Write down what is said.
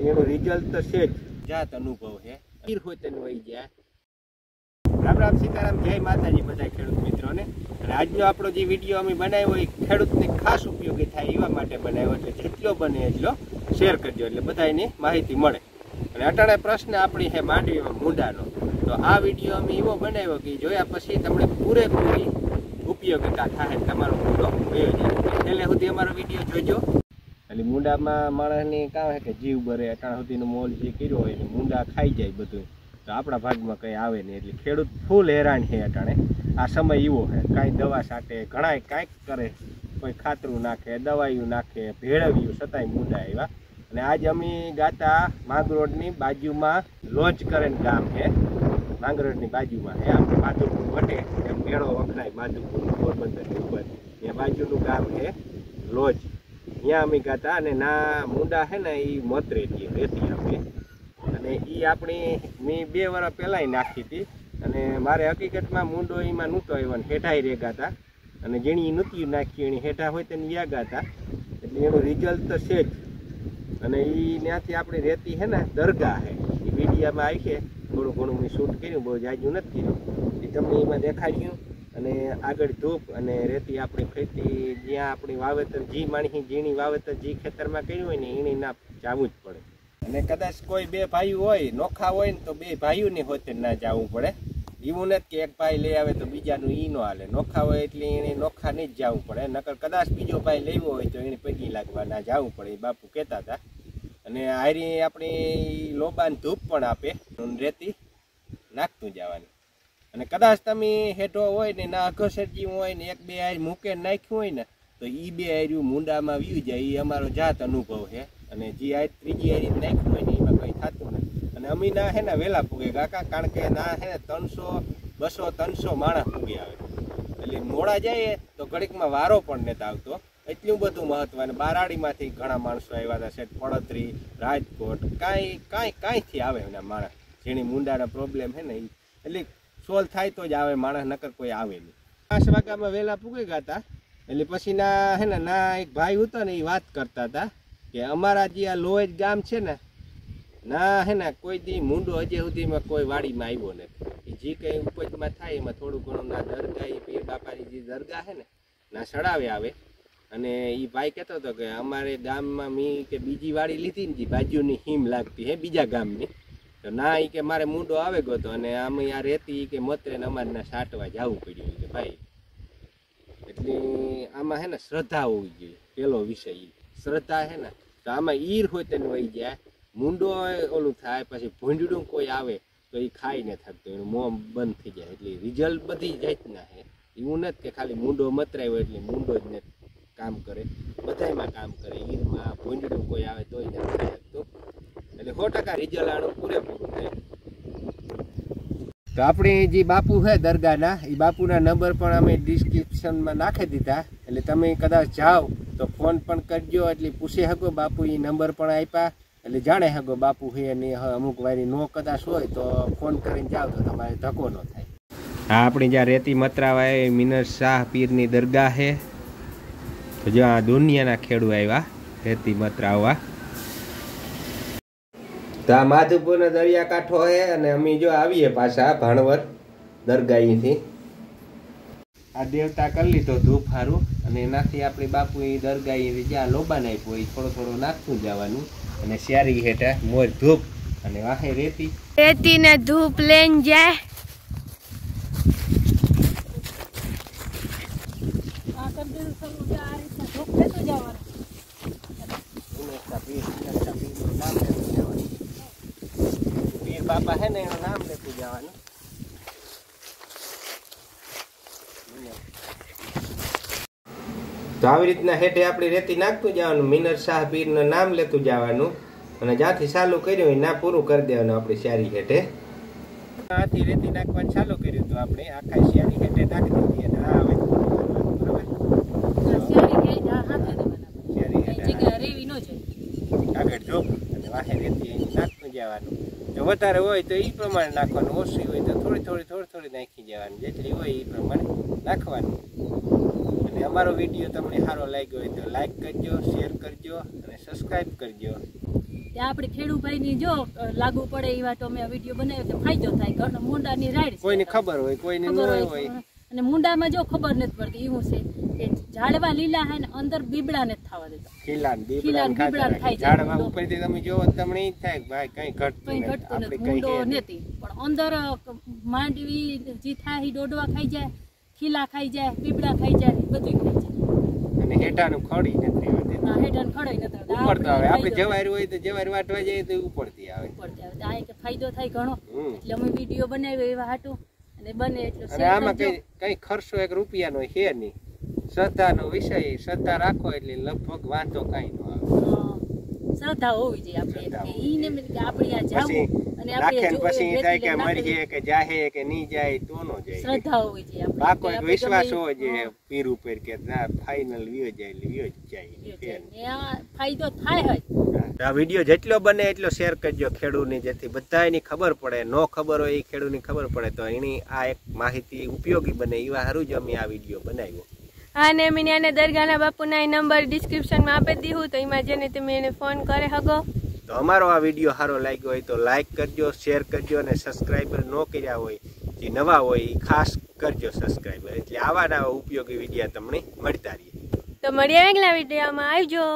એનું રિઝલ્ટ તો છે જ. જાત અનુભવ છે. હીર હોય તેનું વહી જાય. રામ રામ સીતારામ જય માતાજી બધા ખેડૂત મિત્રોને. અને આજનો આપણો જે વીડિયો અમે બનાવ્યો એ ખેડૂતને ખાસ ઉપયોગી થાય એવા માટે બનાવ્યો એટલે જેટલો બને એટલો શેર કરજો એટલે બધાને માહિતી મળે. અને અટાણે પ્રશ્ન આપણી છે માંડવીમાં મૂંડાનો. તો આ વીડિયો અમે એવો બનાવ્યો કે જોયા પછી તમને પૂરેપૂરી ઉપયોગિતા થાય તમારો મૂંડો વયો જાય. છેલ્લે સુધી અમારો વીડિયો જોજો. એટલે મૂંડામાં માણસની છે કે જીવ બરે, અટાણ સુધીનો મોલ જે કર્યો હોય એટલે મુંડા ખાઈ જાય બધું. તો આપણા ભાગમાં કંઈ આવે નહીં, એટલે ખેડૂત ફૂલ હેરાન છે અટાણે. આ સમય એવો છે, કાંઈ દવા છાંટે, ઘણાય કાંઈક કરે, કોઈ ખાતરું નાખે, દવાયું નાખે, ભેળવ્યું છતાંય મુંડા આવ્યા. અને આજ અમે ગાતા માંગરોળની બાજુમાં લોન્ચ કરેન ગામ છે. માંગરોળની બાજુમાં એ આમ માધુપુર વટે એમ મેળો વખણાય, માધુપુર પોરબંદરની ઉપર. એ બાજુનું ગામ છે, લોજ. ત્યાં અમે ગાતા અને ના મુંડા છે ને એ મત રેતી રેતી આપે. અને એ આપણી, મેં બે વર્ષ પહેલાંય નાખી હતી અને મારે હકીકતમાં મુંડો એમાં નહોતો આવ્યો હેઠાઈ રેગા હતા અને જેણી નહોતી નાખી એની હેઠા હોય તેને યા ગાતા એટલે એનું રિઝલ્ટ તો છે જ. અને એ ત્યાંથી આપણી રેતી છે ને દરગાહ છે એ મીડિયામાં આવી છે. થોડું ઘણું મેં શૂટ કર્યું, બહુ જાજુ નથી કર્યું. એ તમને એમાં દેખાડ્યું. અને આગળ ધૂપ અને રેતી આપણી ખેતી, જ્યાં આપણી વાવેતર, જી માણસી જીણી વાવેતર જી ખેતરમાં કર્યું હોય ને એની ના જાવું જ પડે. અને કદાચ કોઈ બે ભાઈઓ હોય, નોખા હોય ને, તો બે ભાઈઓની હોતે ના જવું પડે. એવું નથી કે એક ભાઈ લઈ આવે તો બીજાનું ઈ નો હાલે. નોખા હોય એટલે એને નોખા નહીં જ જવું પડે. નકર કદાચ બીજો ભાઈ લેવો હોય તો એને પગી લાગવા ના જવું પડે, એ બાપુ કહેતા હતા. અને હારી આપણી લોબાન ધૂપ પણ આપે રેતી નાખતું જવાની. અને કદાચ તમે હેઠો હોય ને, ના અઘસરજી હોય ને, એક બે હાર મૂકે નાખ્યું હોય ને, તો એ બે હાર્યું મુંડામાં વ્યુ જાય. એ અમારો જાત અનુભવ છે. અને જે હાર ત્રીજી હારી નાખ્યું હોય ને, એમાં કંઈ થતું નથી. અને અમે ના હે ને વહેલા પૂગે કાકા, કારણ કે ના હે, ત્રણસો, બસો, ત્રણસો માણસ પૂગે આવે. એટલે મોડા જઈએ તો ઘડીકમાં વારો પણ નથી આવતો. એટલું બધું મહત્વ અને બારાડીમાંથી ઘણા માણસો આવ્યા હતા, શેઠ પડતરી, રાજકોટ, કાંઈ કાંઈ કાંઈથી આવે એના માણસ. જેની મુંડાના પ્રોબ્લેમ છે ને એ એટલે સોલ્વ થાય તો જ આવે, માણસ નકર કોઈ આવે નહીં. પાંચ વાગ્યામાં વહેલા પૂગે ગયા હતા, એટલે પછી ના હે ને, ના, એક ભાઈ હતો ને, એ વાત કરતા હતા કે અમારા જે આ લોહેજ ગામ છે ને, ના, હે ને, કોઈ દી મૂંડો હજી સુધીમાં કોઈ વાડીમાં આવ્યો નથી. જે કંઈ ઉપજમાં થાય, એમાં થોડું ઘણું ના દરગાહ, એ પીર બાપાની જે દરગાહ છે ને, ના સડાવે આવે. અને એ ભાઈ કહેતો હતો કે અમારે ગામમાં મી કે બીજી વાડી લીધી ને જે, બાજુની હિમ લાગતી હે બીજા ગામની. તો ના એ કે મારે મૂંડો આવે ગયો હતો અને અમે આ રેતી કે મતરે અમારે ના સાટવા જવું પડ્યું. કે ભાઈ, એટલે આમાં હે ને શ્રદ્ધા હોવી જોઈએ, પેલો વિષય શ્રદ્ધા હે ને, તો આમાં ઈર હોય તેને વહી જાય. મૂંડો ઓલું થાય, પછી ભૂંડડું કોઈ આવે, તો એ ખાઈ ને થતું એનું મોં બંધ થઈ જાય. એટલે રિઝલ્ટ બધી જાતના હે. એવું નથી કે ખાલી મૂંડો મતરાયો એટલે મૂંડો જ નથી કામ કરે. બધાયમાં કામ કરે. ઈરમાં ભૂંડડું કોઈ આવે તોય નથી થઈ શકતું સો ટકા રિઝલ્ટ આનું પૂરેપૂરું થાય. તો આપણી જે બાપુ છે દરગાહના એ બાપુના નંબર પણ અમે ડિસ્ક્રિપ્શનમાં નાખી દીધા. એટલે તમે કદાચ જાઓ તો ફોન પણ કરજો એટલે પૂછી શકો બાપુ એ નંબર પણ આપ્યા. એટલે જાણે શકો બાપુ છે અને અમુક વારી નો કદાચ હોય તો ફોન કરીને જાઓ તો તમારે ધક્કો ન થાય. હા આપણી જ્યાં રેતી મતરાવાય મિનર શાહ પીરની દરગાહ છે. તો જો આ દુનિયાના ખેડૂ આવ્યા રેતી મતરાવવા તો આ માધુપુરનો દરિયાકાંઠો છે અને અમે જો આવીએ પાછા ભાણવર દરગાહીથી આ દેવતા કરી લીધો ધૂપ હારું અને એનાથી આપણી બાપુ એ દરગાહી જ્યાં લોબાન આપ્યો એ થોડો થોડો નાખતું જવાનું અને શિયારી હેઠે મોર ધૂપ અને વાહે રેતી. રેતી ને ધૂપ લઈને જાય. નામ લેતું જવાનું. બાપા છે ને એનું નામ લેતું જવાનું. તો આવી રીતના હેઠે આપણે રેતી નાખતું જવાનું મિનર શાહ પીરનું નામ લેતું જવાનું અને જ્યાંથી ચાલુ કર્યું હોય ના પૂરું કરી દેવાનું આપણે શિયાળી હેઠે. આથી રેતી નાખવાનું ચાલુ કર્યું હતું આપણે આખા શિયાળી હેઠે નાખી દીધી અને આ આગળ વાહે રેતી નાખતું જવાનું. વધારે હોય તો એ પ્રમાણે નાખવાનું ઓછી હોય તો થોડી થોડી થોડી થોડી નાખી જવાની જેટલી હોય એ પ્રમાણે નાખવાની. અને અમારો વીડિયો તમને સારો લાગ્યો હોય તો લાઈક કરજો શેર કરજો અને સબસ્ક્રાઈબ કરજો. ત્યાં આપણે ખેડૂભાઈની જો લાગુ પડે એવા તો અમે વીડિયો બનાવ્યો તો ફાયદો થાય. ઘણો મુંડાની રાઈડ કોઈને ખબર હોય કોઈને ન હોય અને મુંડામાં જો ખબર નથી પડતી એવું છે. કે ઝાડવા લીલા હે ને અંદર બીબડા ને થવા દેતા. ખીલાન રાખે. ખાઈ જાય. ઝાડવા ઉપરથી તમે જોવો તમને જ થાય કે ભાઈ કઈ ઘટતું નથી. આપણે કઈ. નથી. પણ અંદર માંડવી જે થાય ડોડવા ખાઈ જાય ખીલા ખાઈ જાય બીબડા ખાઈ જાય બધું ખાઈ જાય. અને હેઠાનું ખડી નથી આપણે ફાયદો હોય તો જવારી વાટવા જઈએ તો ઉપરથી આવે. ઉપરથી આવે. આ એક ફાયદો થાય ઘણો. એટલે અમે વીડિયો બનાવ્યો એવા હાટું. અને બને એટલું આમાં કઈ કઈ ખર્ચો એક રૂપિયાનો છે નહીં. શ્રદ્ધાનો વિષય શ્રદ્ધા રાખો એટલે લગભગ વાંધો કઈ ન આવે. શ્રદ્ધા હોવી જોઈએ આપણે. શ્રદ્ધા કે હોવી ઈને કે આપણે આ જાવું અને આપણે પછી થાય કે વેચી મરી નાખી જાય કે જાહે કે નહીં જાય તો નો જાય. શ્રદ્ધા હોવી જોઈએ આપણે. પાકો એક વિશ્વાસ હોવો જોઈએ પીર ઉપર કે ના ફાઇનલ વિયો જાય એટલે વિયો જાય છે. ને આ ફાયદો થાય જ. આ વીડિયો જેટલો બને એટલો શેર કરજો ખેડૂતની જેથી બધાની ખબર પડે. નો ખબર હોય એ ખેડૂતની ખબર પડે તો એની આ એક માહિતી ઉપયોગી બને. એવા સારું જ અમે આ વીડિયો બનાવ્યો. અને મેં એને દરગાહના બાપુના નંબર ડિસ્ક્રિપ્શનમાં આપી દીધું. તો એમાં જેને તમે એને ફોન કરે હગો. તો અમારો આ વીડિયો સારો લાગ્યો હોય તો લાઈક કરજો શેર કરજો અને સબસ્ક્રાઈબર ન કર્યા હોય જે નવા હોય એ ખાસ કરજો સબસ્ક્રાઈબર એટલે આવા નવા ઉપયોગી વિડીયા તમને મળતા રહીએ. તો મળીએ આગલા વિડીયોમાં. આવજો.